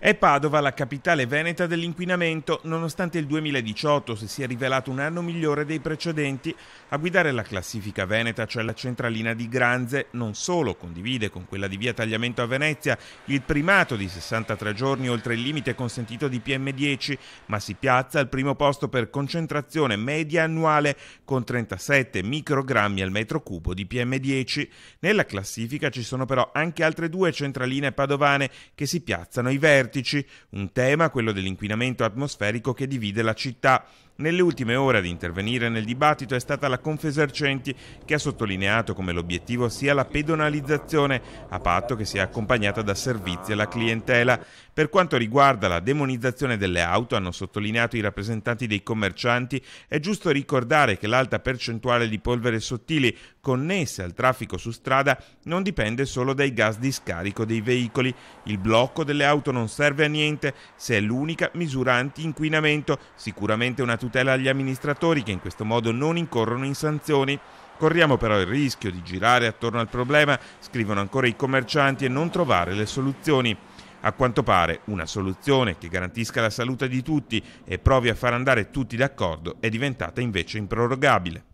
È Padova la capitale veneta dell'inquinamento, nonostante il 2018 si sia rivelato un anno migliore dei precedenti. A guidare la classifica veneta c'è la centralina di Granze, non solo condivide con quella di Via Tagliamento a Venezia il primato di 63 giorni oltre il limite consentito di PM10, ma si piazza al primo posto per concentrazione media annuale con 37 microgrammi al metro cubo di PM10. Nella classifica ci sono però anche altre due centraline padovane che si piazzano ai vertici vertici, un tema, quello dell'inquinamento atmosferico che divide la città. Nelle ultime ore ad intervenire nel dibattito è stata la Confesercenti che ha sottolineato come l'obiettivo sia la pedonalizzazione, a patto che sia accompagnata da servizi alla clientela. Per quanto riguarda la demonizzazione delle auto, hanno sottolineato i rappresentanti dei commercianti, è giusto ricordare che l'alta percentuale di polvere sottili connesse al traffico su strada non dipende solo dai gas di scarico dei veicoli. Il blocco delle auto non serve a niente se è l'unica misura anti-inquinamento, sicuramente una tutela tutela agli amministratori che in questo modo non incorrono in sanzioni. Corriamo però il rischio di girare attorno al problema, scrivono ancora i commercianti, e non trovare le soluzioni. A quanto pare una soluzione che garantisca la salute di tutti e provi a far andare tutti d'accordo è diventata invece improrogabile.